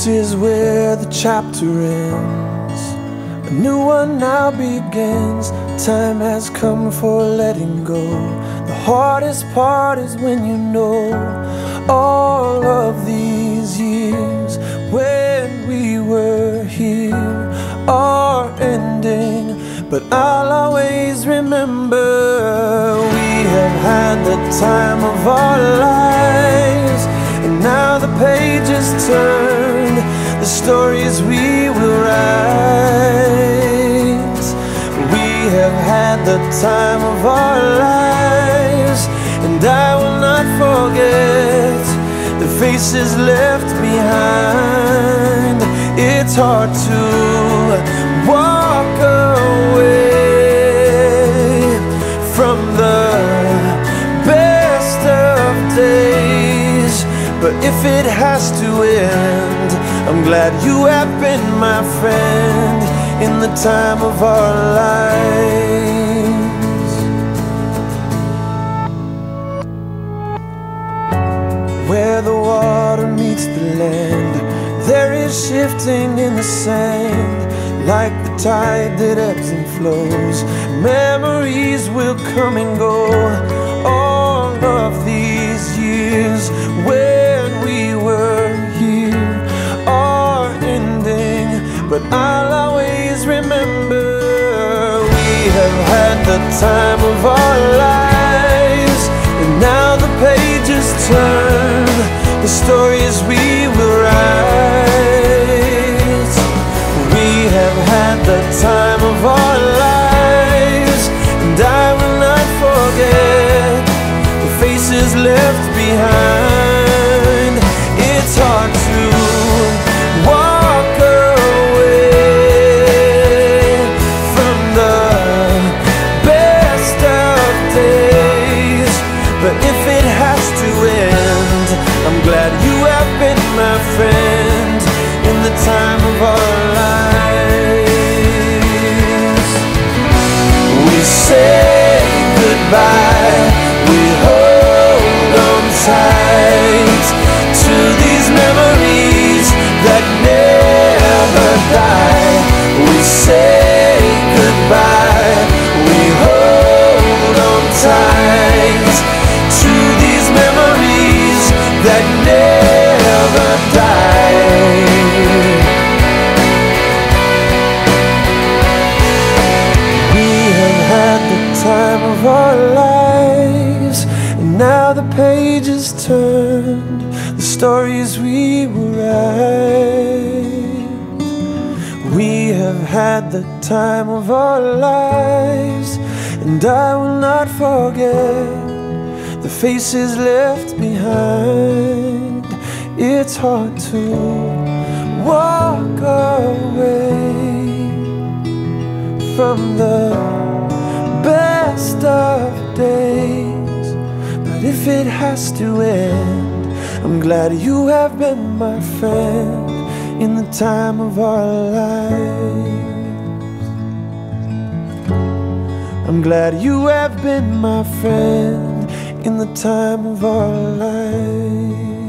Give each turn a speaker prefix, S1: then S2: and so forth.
S1: This is where the chapter ends. A new one now begins. Time has come for letting go. The hardest part is when you know all of these years when we were here are ending. But I'll always remember we have had the time of our lives. And now the pages turned, the stories we will write. We have had the time of our lives, and I will not forget the faces left behind. It's hard to walk away from the best of days. But if it has to end, I'm glad you have been my friend in the time of our lives. Where the water meets the land, there is shifting in the sand. Like the tide that ebbs and flows, memories will come and go. All of these years the time of our lives, and now the pages turn, the stories we will write. We have had the time of our lives, and I will not forget the faces left behind. Goodbye, our lives, and now the pages turned, the stories we will write. We have had the time of our lives, and I will not forget the faces left behind. It's hard to walk away from the days. But if it has to end, I'm glad you have been my friend in the time of our lives. I'm glad you have been my friend in the time of our lives.